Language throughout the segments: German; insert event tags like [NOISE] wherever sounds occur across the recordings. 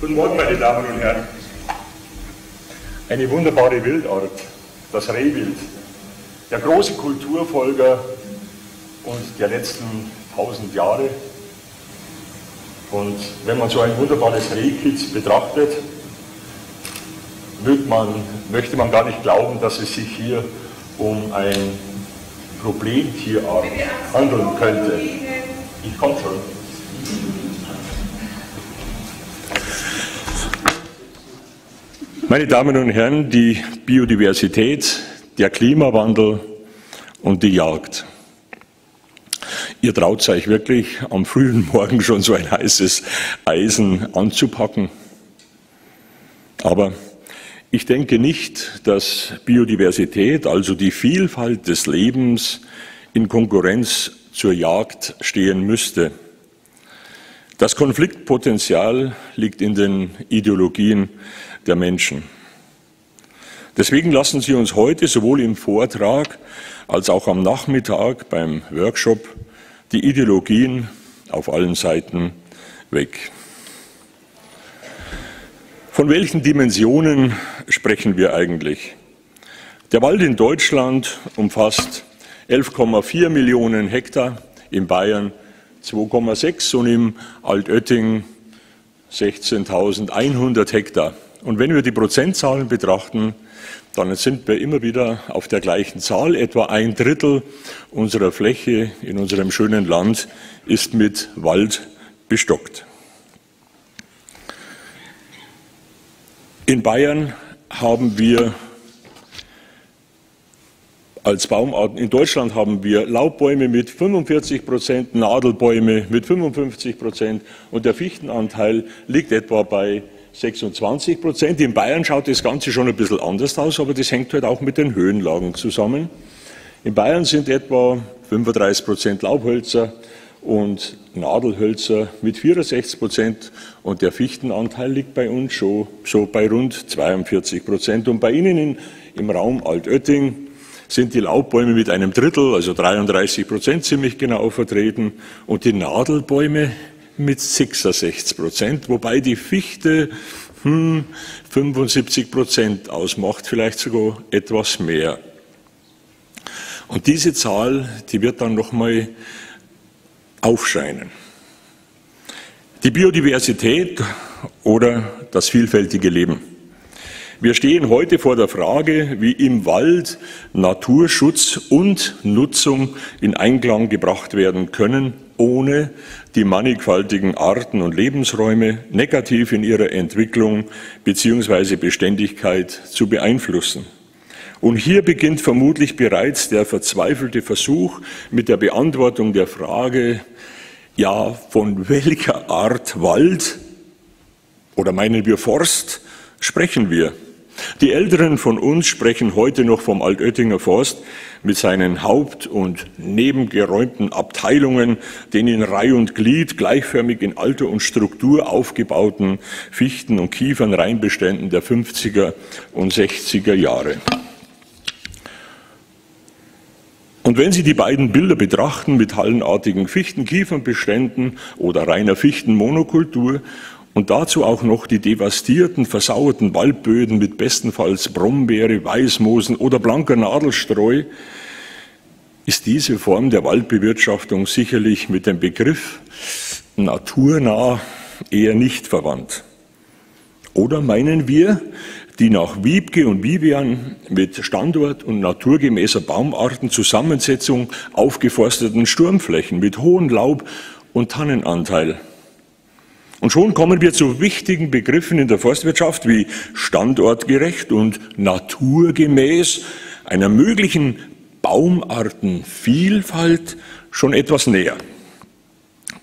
Guten Morgen, meine Damen und Herren. Eine wunderbare Wildart, das Rehwild, der große Kulturfolger und der letzten tausend Jahre. Und wenn man so ein wunderbares Rehkitz betrachtet, man, möchte man gar nicht glauben, dass es sich hier um ein Problemtierart handeln könnte. Ich komme schon. Meine Damen und Herren, die Biodiversität, der Klimawandel und die Jagd. Ihr traut euch wirklich am frühen Morgen schon so ein heißes Eisen anzupacken. Aber ich denke nicht, dass Biodiversität, also die Vielfalt des Lebens, in Konkurrenz zur Jagd stehen müsste. Das Konfliktpotenzial liegt in den Ideologien der Menschen. Deswegen lassen Sie uns heute sowohl im Vortrag als auch am Nachmittag beim Workshop die Ideologien auf allen Seiten weg. Von welchen Dimensionen sprechen wir eigentlich? Der Wald in Deutschland umfasst 11,4 Millionen Hektar, in Bayern 2,6 und im Altötting 16.100 Hektar. Und wenn wir die Prozentzahlen betrachten, dann sind wir immer wieder auf der gleichen Zahl. Etwa ein Drittel unserer Fläche in unserem schönen Land ist mit Wald bestockt. In Bayern haben wir als Baumarten. In Deutschland haben wir Laubbäume mit 45 Prozent, Nadelbäume mit 55 Prozent und der Fichtenanteil liegt etwa bei 26 Prozent. In Bayern schaut das Ganze schon ein bisschen anders aus, aber das hängt halt auch mit den Höhenlagen zusammen. In Bayern sind etwa 35 Prozent Laubhölzer und Nadelhölzer mit 64 Prozent und der Fichtenanteil liegt bei uns schon so bei rund 42 Prozent. Und bei Ihnen in, im Raum Altötting sind die Laubbäume mit einem Drittel, also 33 Prozent ziemlich genau vertreten und die Nadelbäume mit 66 Prozent, wobei die Fichte hm, 75 Prozent ausmacht, vielleicht sogar etwas mehr. Und diese Zahl, die wird dann nochmal aufscheinen. Die Biodiversität oder das vielfältige Leben. Wir stehen heute vor der Frage, wie im Wald Naturschutz und Nutzung in Einklang gebracht werden können, ohne die mannigfaltigen Arten und Lebensräume negativ in ihrer Entwicklung bzw. Beständigkeit zu beeinflussen. Und hier beginnt vermutlich bereits der verzweifelte Versuch mit der Beantwortung der Frage, ja, von welcher Art Wald oder meinen wir Forst sprechen wir? Die Älteren von uns sprechen heute noch vom Altöttinger Forst mit seinen haupt- und nebengeräumten Abteilungen, den in Reih und Glied gleichförmig in Alter und Struktur aufgebauten Fichten- und Kiefernreinbeständen der 50er und 60er Jahre. Und wenn Sie die beiden Bilder betrachten mit hallenartigen Fichten-Kiefernbeständen oder reiner Fichtenmonokultur und dazu auch noch die devastierten, versauerten Waldböden mit bestenfalls Brombeere, Weißmoosen oder blanker Nadelstreu, ist diese Form der Waldbewirtschaftung sicherlich mit dem Begriff naturnah eher nicht verwandt. Oder meinen wir, die nach Wiebke und Vivian mit Standort- und naturgemäßer Baumartenzusammensetzung aufgeforsteten Sturmflächen mit hohem Laub- und Tannenanteil und schon kommen wir zu wichtigen Begriffen in der Forstwirtschaft wie standortgerecht und naturgemäß einer möglichen Baumartenvielfalt schon etwas näher.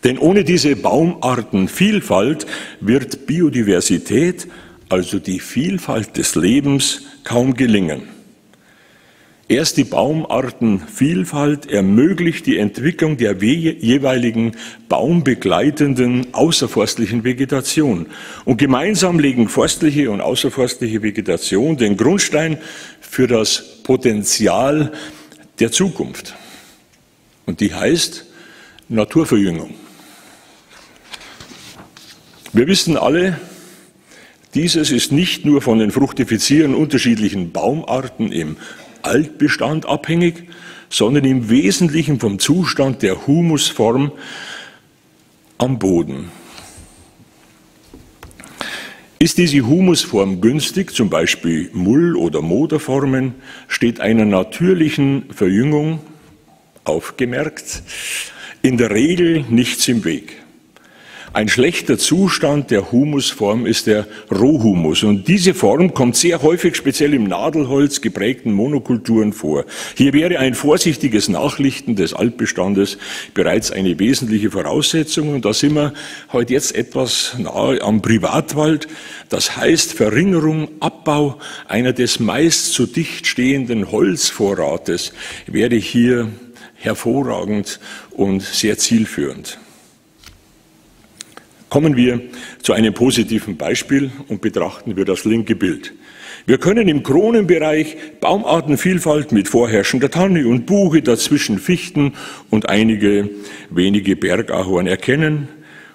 Denn ohne diese Baumartenvielfalt wird Biodiversität, also die Vielfalt des Lebens, kaum gelingen. Erst die Baumartenvielfalt ermöglicht die Entwicklung der jeweiligen baumbegleitenden außerforstlichen Vegetation. Und gemeinsam legen forstliche und außerforstliche Vegetation den Grundstein für das Potenzial der Zukunft. Und die heißt Naturverjüngung. Wir wissen alle, Dieses ist nicht nur von den fructifizierenden unterschiedlichen Baumarten im Altbestand abhängig, sondern im Wesentlichen vom Zustand der Humusform am Boden. Ist diese Humusform günstig, zum Beispiel Mull- oder Moderformen, steht einer natürlichen Verjüngung, aufgemerkt, in der Regel nichts im Weg. Ein schlechter Zustand der Humusform ist der Rohhumus. Und diese Form kommt sehr häufig, speziell im Nadelholz geprägten Monokulturen vor. Hier wäre ein vorsichtiges Nachlichten des Altbestandes bereits eine wesentliche Voraussetzung. Und da sind wir heute jetzt etwas nahe am Privatwald. Das heißt Verringerung, Abbau einer des meist zu dicht stehenden Holzvorrates wäre hier hervorragend und sehr zielführend. Kommen wir zu einem positiven Beispiel und betrachten wir das linke Bild. Wir können im Kronenbereich Baumartenvielfalt mit vorherrschender Tanne und Buche, dazwischen Fichten und einige wenige Bergahorn erkennen.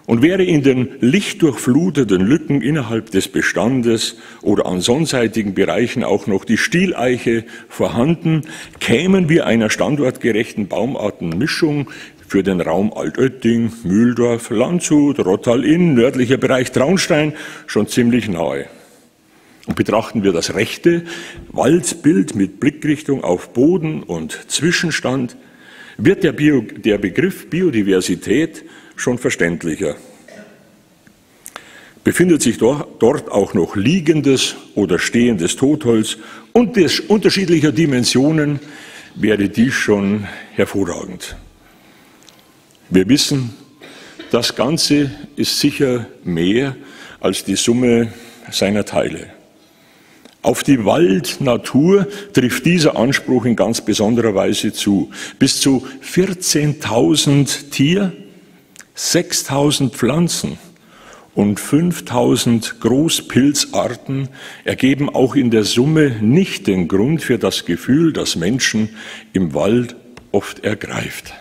Und wäre in den lichtdurchfluteten Lücken innerhalb des Bestandes oder an sonnenseitigen Bereichen auch noch die Stieleiche vorhanden, kämen wir einer standortgerechten Baumartenmischung für den Raum Altötting, Mühldorf, Landshut, Rottal-Inn, nördlicher Bereich Traunstein schon ziemlich nahe. Und betrachten wir das rechte Waldbild mit Blickrichtung auf Boden und Zwischenstand, wird der, Bio, der Begriff Biodiversität schon verständlicher. Befindet sich dort auch noch liegendes oder stehendes Totholz und unterschiedlicher Dimensionen, wäre dies schon hervorragend. Wir wissen, das Ganze ist sicher mehr als die Summe seiner Teile. Auf die Waldnatur trifft dieser Anspruch in ganz besonderer Weise zu. Bis zu 14.000 Tier, 6.000 Pflanzen und 5.000 Großpilzarten ergeben auch in der Summe nicht den Grund für das Gefühl, das Menschen im Wald oft ergreift.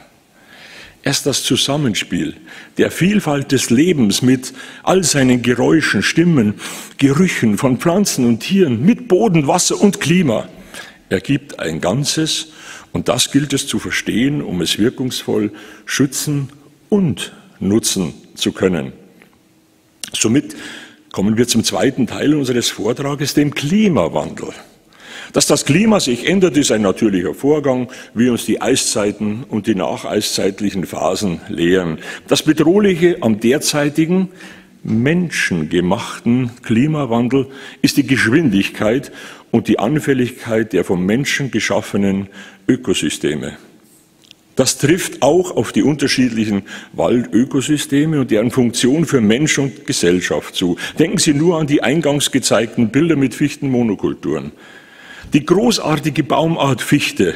Erst das Zusammenspiel der Vielfalt des Lebens mit all seinen Geräuschen, Stimmen, Gerüchen von Pflanzen und Tieren, mit Boden, Wasser und Klima ergibt ein Ganzes und das gilt es zu verstehen, um es wirkungsvoll schützen und nutzen zu können. Somit kommen wir zum zweiten Teil unseres Vortrages, dem Klimawandel. Dass das Klima sich ändert, ist ein natürlicher Vorgang, wie uns die Eiszeiten und die nacheiszeitlichen Phasen lehren. Das Bedrohliche am derzeitigen menschengemachten Klimawandel ist die Geschwindigkeit und die Anfälligkeit der vom Menschen geschaffenen Ökosysteme. Das trifft auch auf die unterschiedlichen Waldökosysteme und deren Funktion für Mensch und Gesellschaft zu. Denken Sie nur an die eingangs gezeigten Bilder mit Fichtenmonokulturen. Die großartige Baumart Fichte,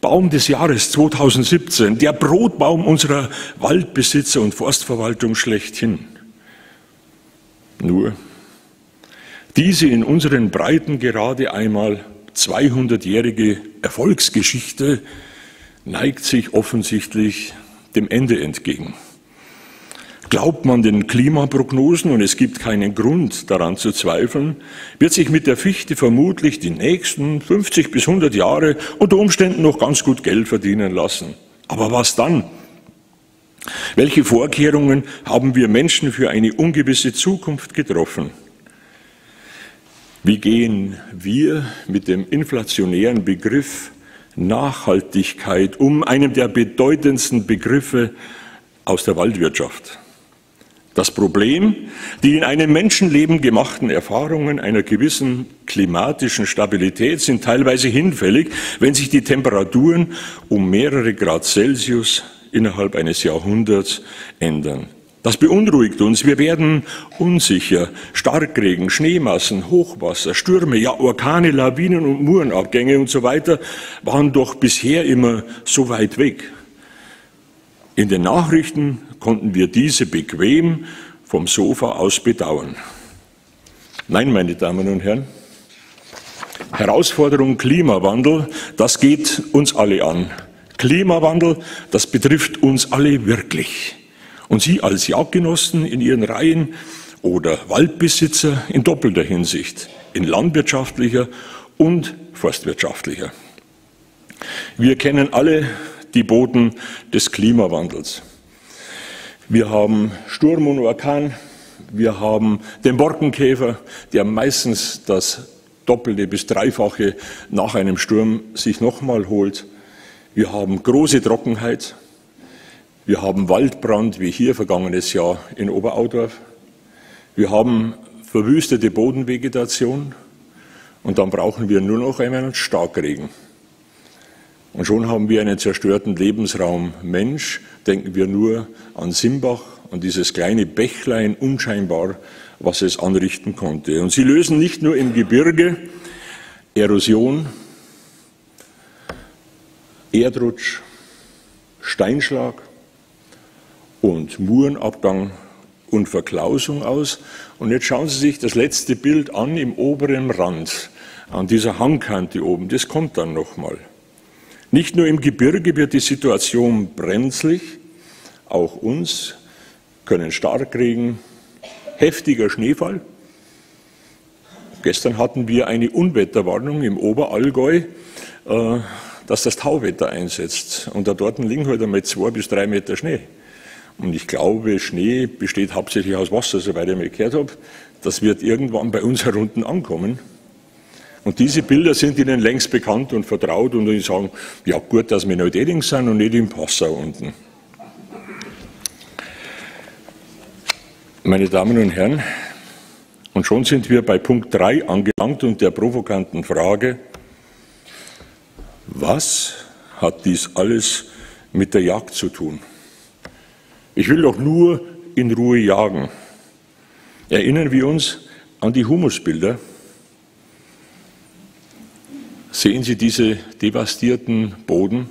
Baum des Jahres 2017, der Brotbaum unserer Waldbesitzer und Forstverwaltung schlechthin. Nur, diese in unseren Breiten gerade einmal 200-jährige Erfolgsgeschichte neigt sich offensichtlich dem Ende entgegen. Glaubt man den Klimaprognosen, und es gibt keinen Grund daran zu zweifeln, wird sich mit der Fichte vermutlich die nächsten 50 bis 100 Jahre unter Umständen noch ganz gut Geld verdienen lassen. Aber was dann? Welche Vorkehrungen haben wir Menschen für eine ungewisse Zukunft getroffen? Wie gehen wir mit dem inflationären Begriff Nachhaltigkeit um, einem der bedeutendsten Begriffe aus der Waldwirtschaft? Das Problem, die in einem Menschenleben gemachten Erfahrungen einer gewissen klimatischen Stabilität sind teilweise hinfällig, wenn sich die Temperaturen um mehrere Grad Celsius innerhalb eines Jahrhunderts ändern. Das beunruhigt uns. Wir werden unsicher. Starkregen, Schneemassen, Hochwasser, Stürme, ja Orkane, Lawinen und Murenabgänge und so weiter waren doch bisher immer so weit weg. In den Nachrichten konnten wir diese bequem vom Sofa aus bedauern. Nein, meine Damen und Herren, Herausforderung Klimawandel, das geht uns alle an. Klimawandel, das betrifft uns alle wirklich. Und Sie als Jagdgenossen in Ihren Reihen oder Waldbesitzer in doppelter Hinsicht, in landwirtschaftlicher und forstwirtschaftlicher. Wir kennen alle die Boten des Klimawandels. Wir haben Sturm und Orkan, wir haben den Borkenkäfer, der meistens das Doppelte bis Dreifache nach einem Sturm sich nochmal holt. Wir haben große Trockenheit. Wir haben Waldbrand, wie hier vergangenes Jahr in Oberaudorf. Wir haben verwüstete Bodenvegetation. Und dann brauchen wir nur noch einen Starkregen. Und schon haben wir einen zerstörten Lebensraum Mensch. Denken wir nur an Simbach, an dieses kleine Bächlein, unscheinbar, was es anrichten konnte. Und sie lösen nicht nur im Gebirge Erosion, Erdrutsch, Steinschlag und Murenabgang und Verklausung aus. Und jetzt schauen Sie sich das letzte Bild an im oberen Rand, an dieser Hangkante oben. Das kommt dann nochmal. Nicht nur im Gebirge wird die Situation brenzlig, auch uns können Starkregen, heftiger Schneefall. Gestern hatten wir eine Unwetterwarnung im Oberallgäu, äh, dass das Tauwetter einsetzt. Und da dort liegen heute halt einmal zwei bis drei Meter Schnee. Und ich glaube, Schnee besteht hauptsächlich aus Wasser, soweit ich mir gehört habe. Das wird irgendwann bei uns [LAUGHS] herunten ankommen. Und diese Bilder sind Ihnen längst bekannt und vertraut und Sie sagen, ja gut, dass wir in Neudeding sind und nicht im Passau unten. Meine Damen und Herren, und schon sind wir bei Punkt 3 angelangt und der provokanten Frage, was hat dies alles mit der Jagd zu tun? Ich will doch nur in Ruhe jagen. Erinnern wir uns an die Humusbilder, Sehen Sie diese devastierten Boden?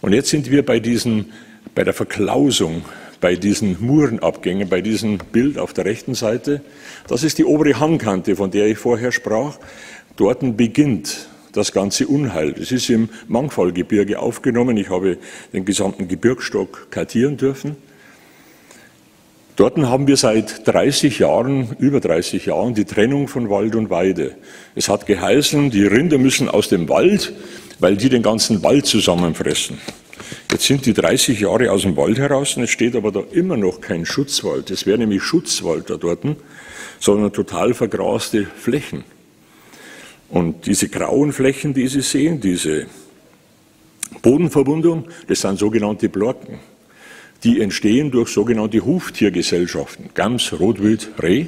Und jetzt sind wir bei, diesen, bei der Verklausung, bei diesen Murenabgängen, bei diesem Bild auf der rechten Seite. Das ist die obere Hangkante, von der ich vorher sprach. Dort beginnt das ganze Unheil. Es ist im Mangfallgebirge aufgenommen. Ich habe den gesamten Gebirgsstock kartieren dürfen. Dort haben wir seit 30 Jahren, über 30 Jahren, die Trennung von Wald und Weide. Es hat geheißen, die Rinder müssen aus dem Wald, weil die den ganzen Wald zusammenfressen. Jetzt sind die 30 Jahre aus dem Wald heraus und es steht aber da immer noch kein Schutzwald. Es wäre nämlich Schutzwald da dort, sondern total vergraste Flächen. Und diese grauen Flächen, die Sie sehen, diese Bodenverwundung, das sind sogenannte Blorken die entstehen durch sogenannte Huftiergesellschaften. Gams, Rotwild, Reh.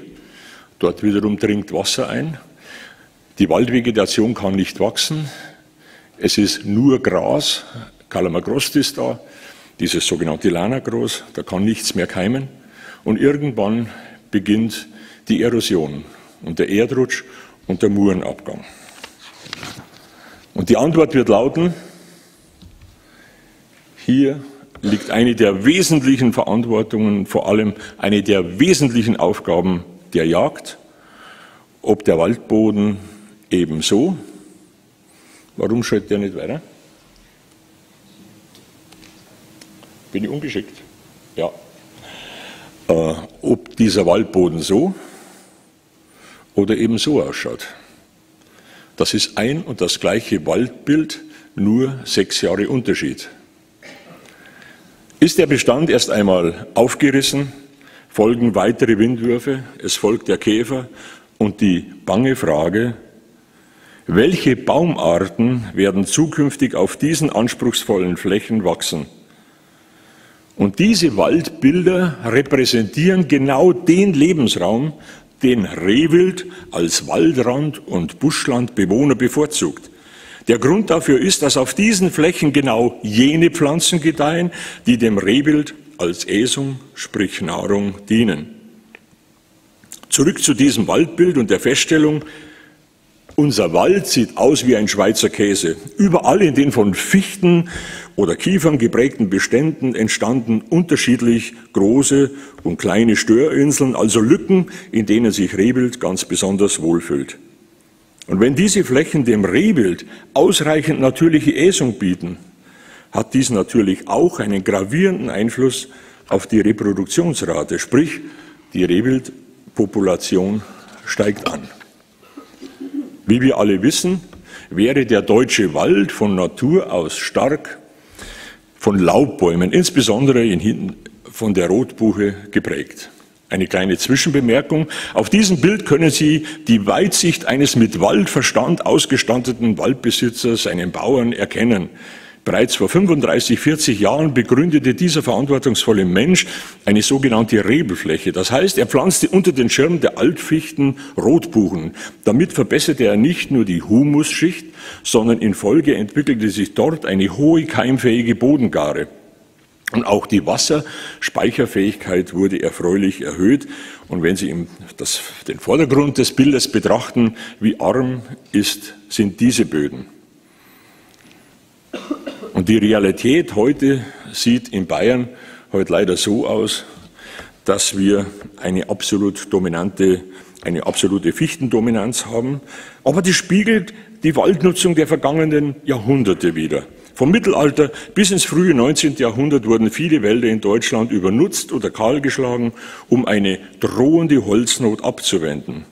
Dort wiederum dringt Wasser ein. Die Waldvegetation kann nicht wachsen. Es ist nur Gras. Calamagrost ist da, dieses sogenannte Lanagros. Da kann nichts mehr keimen. Und irgendwann beginnt die Erosion und der Erdrutsch und der Murenabgang. Und die Antwort wird lauten, hier liegt eine der wesentlichen Verantwortungen, vor allem eine der wesentlichen Aufgaben der Jagd, ob der Waldboden ebenso. Warum schreibt der nicht weiter? Bin ich ungeschickt? Ja. Äh, ob dieser Waldboden so oder eben so ausschaut. Das ist ein und das gleiche Waldbild, nur sechs Jahre Unterschied. Ist der Bestand erst einmal aufgerissen, folgen weitere Windwürfe, es folgt der Käfer und die bange Frage, welche Baumarten werden zukünftig auf diesen anspruchsvollen Flächen wachsen? Und diese Waldbilder repräsentieren genau den Lebensraum, den Rehwild als Waldrand und Buschlandbewohner bevorzugt. Der Grund dafür ist, dass auf diesen Flächen genau jene Pflanzen gedeihen, die dem Rehwild als Esung, sprich Nahrung, dienen. Zurück zu diesem Waldbild und der Feststellung, unser Wald sieht aus wie ein Schweizer Käse. Überall in den von Fichten oder Kiefern geprägten Beständen entstanden unterschiedlich große und kleine Störinseln, also Lücken, in denen sich Rehwild ganz besonders wohlfühlt. Und wenn diese Flächen dem Rehwild ausreichend natürliche Äsung bieten, hat dies natürlich auch einen gravierenden Einfluss auf die Reproduktionsrate, sprich Die Rehwildpopulation steigt an. Wie wir alle wissen, wäre der deutsche Wald von Natur aus stark von Laubbäumen, insbesondere in, von der Rotbuche, geprägt. Eine kleine Zwischenbemerkung. Auf diesem Bild können Sie die Weitsicht eines mit Waldverstand ausgestatteten Waldbesitzers, einen Bauern, erkennen. Bereits vor 35, 40 Jahren begründete dieser verantwortungsvolle Mensch eine sogenannte Rebelfläche. Das heißt, er pflanzte unter den Schirm der Altfichten Rotbuchen. Damit verbesserte er nicht nur die Humusschicht, sondern in Folge entwickelte sich dort eine hohe keimfähige Bodengare. Und auch die Wasserspeicherfähigkeit wurde erfreulich erhöht. Und wenn Sie das, den Vordergrund des Bildes betrachten, wie arm ist, sind diese Böden. Und die Realität heute sieht in Bayern heute leider so aus, dass wir eine absolut dominante, eine absolute Fichtendominanz haben. Aber die spiegelt die Waldnutzung der vergangenen Jahrhunderte wider. Vom Mittelalter bis ins frühe 19. Jahrhundert wurden viele Wälder in Deutschland übernutzt oder kahlgeschlagen, um eine drohende Holznot abzuwenden.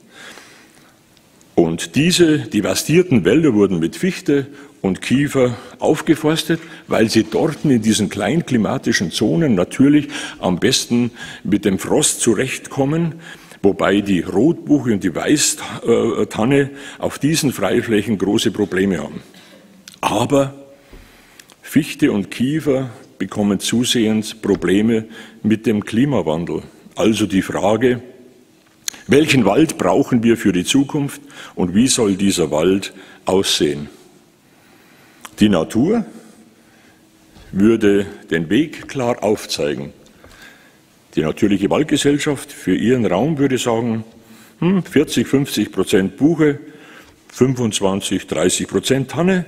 Und diese devastierten Wälder wurden mit Fichte und Kiefer aufgeforstet, weil sie dort in diesen kleinklimatischen Zonen natürlich am besten mit dem Frost zurechtkommen, wobei die Rotbuche und die Weißtanne auf diesen Freiflächen große Probleme haben. Aber Fichte und Kiefer bekommen zusehends Probleme mit dem Klimawandel. Also die Frage, welchen Wald brauchen wir für die Zukunft und wie soll dieser Wald aussehen? Die Natur würde den Weg klar aufzeigen. Die natürliche Waldgesellschaft für ihren Raum würde sagen, 40, hm, 50 Prozent Buche, 25, 30 Prozent Tanne,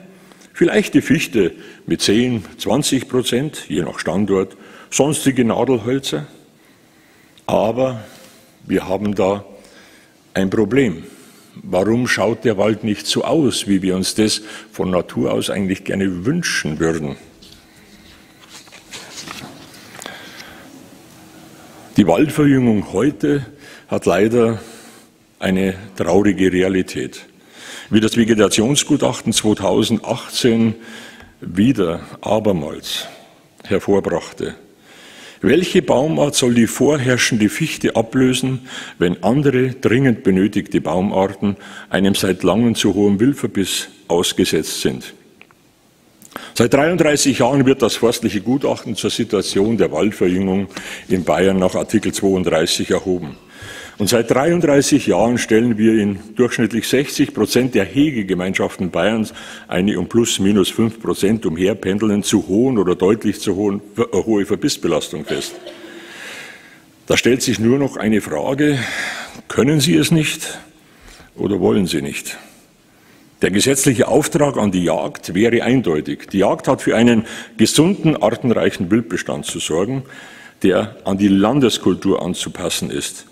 vielleicht die Fichte mit 10, 20 Prozent, je nach Standort, sonstige Nadelhölzer. Aber wir haben da ein Problem. Warum schaut der Wald nicht so aus, wie wir uns das von Natur aus eigentlich gerne wünschen würden? Die Waldverjüngung heute hat leider eine traurige Realität. Wie das Vegetationsgutachten 2018 wieder abermals hervorbrachte. Welche Baumart soll die vorherrschende Fichte ablösen, wenn andere dringend benötigte Baumarten einem seit langem zu hohem Wildverbiss ausgesetzt sind? Seit 33 Jahren wird das forstliche Gutachten zur Situation der Waldverjüngung in Bayern nach Artikel 32 erhoben. Und seit 33 Jahren stellen wir in durchschnittlich 60 Prozent der Hegegemeinschaften Bayerns eine um plus minus fünf Prozent umherpendelnden zu hohen oder deutlich zu hohen, äh, hohe Verbissbelastung fest. Da stellt sich nur noch eine Frage, können Sie es nicht oder wollen Sie nicht? Der gesetzliche Auftrag an die Jagd wäre eindeutig. Die Jagd hat für einen gesunden, artenreichen Wildbestand zu sorgen, der an die Landeskultur anzupassen ist.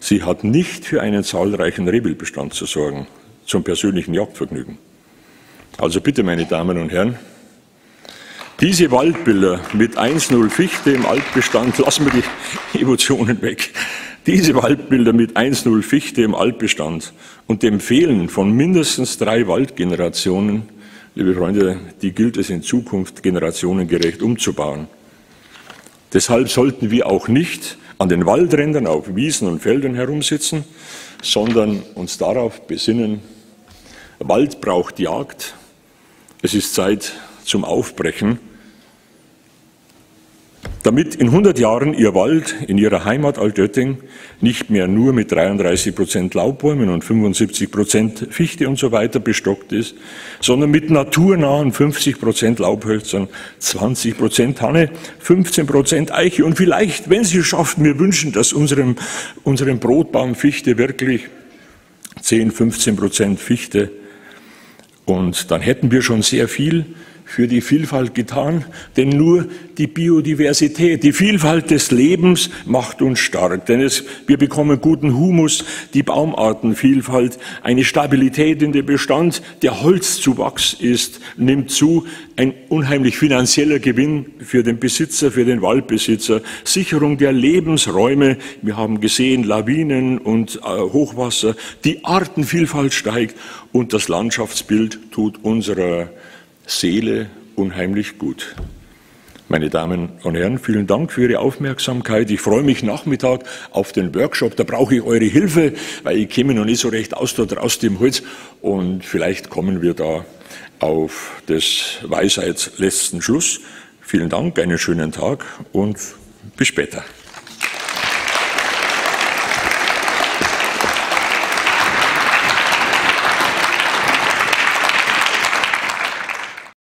Sie hat nicht für einen zahlreichen Rehwildbestand zu sorgen, zum persönlichen Jagdvergnügen. Also bitte, meine Damen und Herren, diese Waldbilder mit 1,0 Fichte im Altbestand, lassen wir die [LAUGHS] Emotionen weg, diese Waldbilder mit 1,0 Fichte im Altbestand und dem Fehlen von mindestens drei Waldgenerationen, liebe Freunde, die gilt es in Zukunft generationengerecht umzubauen. Deshalb sollten wir auch nicht an den Waldrändern auf Wiesen und Feldern herumsitzen, sondern uns darauf besinnen, Wald braucht Jagd, es ist Zeit zum Aufbrechen damit in 100 Jahren Ihr Wald in Ihrer Heimat Altötting nicht mehr nur mit 33 Prozent Laubbäumen und 75 Prozent Fichte und so weiter bestockt ist, sondern mit naturnahen 50 Prozent Laubhölzern, 20 Prozent Tanne, 15 Prozent Eiche. Und vielleicht, wenn Sie es schaffen, wir wünschen, dass unserem, unserem Brotbaum Fichte wirklich 10, 15 Prozent Fichte. Und dann hätten wir schon sehr viel für die Vielfalt getan, denn nur die Biodiversität, die Vielfalt des Lebens macht uns stark. Denn es, wir bekommen guten Humus, die Baumartenvielfalt, eine Stabilität in dem Bestand, der Holzzuwachs ist, nimmt zu, ein unheimlich finanzieller Gewinn für den Besitzer, für den Waldbesitzer, Sicherung der Lebensräume. Wir haben gesehen, Lawinen und äh, Hochwasser, die Artenvielfalt steigt und das Landschaftsbild tut unserer Seele unheimlich gut. Meine Damen und Herren, vielen Dank für Ihre Aufmerksamkeit. Ich freue mich Nachmittag auf den Workshop. Da brauche ich eure Hilfe, weil ich käme noch nicht so recht aus dort aus dem Holz. Und vielleicht kommen wir da auf das Weisheitsletzten Schluss. Vielen Dank, einen schönen Tag und bis später.